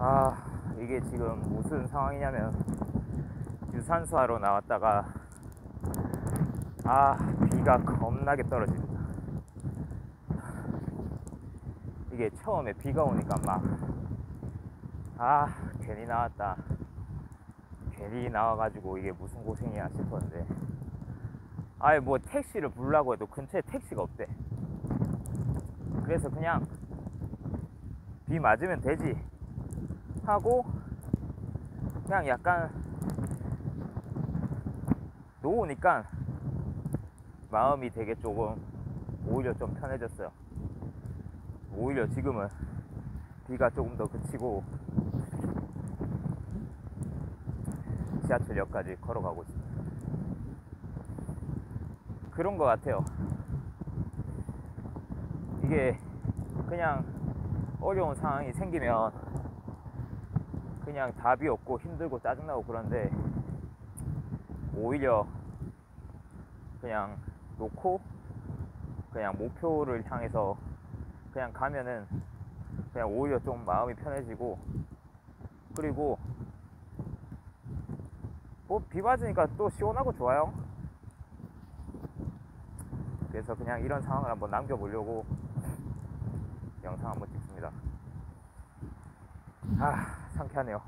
아, 이게 지금 무슨 상황이냐면, 유산소 하러 나왔다가, 아, 비가 겁나게 떨어집니다. 이게 처음에 비가 오니까 막, 아, 괜히 나왔다. 괜히 나와가지고 이게 무슨 고생이야 싶었는데, 아예 뭐 택시를 부르려고 해도 근처에 택시가 없대. 그래서 그냥 비 맞으면 되지 하고 그냥 약간 놓으니까 마음이 되게 조금 오히려 좀 편해졌어요. 오히려 지금은 비가 조금 더 그치고 지하철역까지 걸어가고 있습니다. 그런 것 같아요. 이게 그냥 어려운 상황이 생기면 그냥 답이 없고 힘들고 짜증나고 그런데 오히려 그냥 놓고 그냥 목표를 향해서 그냥 가면은 그냥 오히려 좀 마음이 편해지고 그리고 뭐 비 맞으니까 또 시원하고 좋아요. 그래서 그냥 이런 상황을 한번 남겨보려고 영상 한번 찍습니다. 아, 상쾌하네요.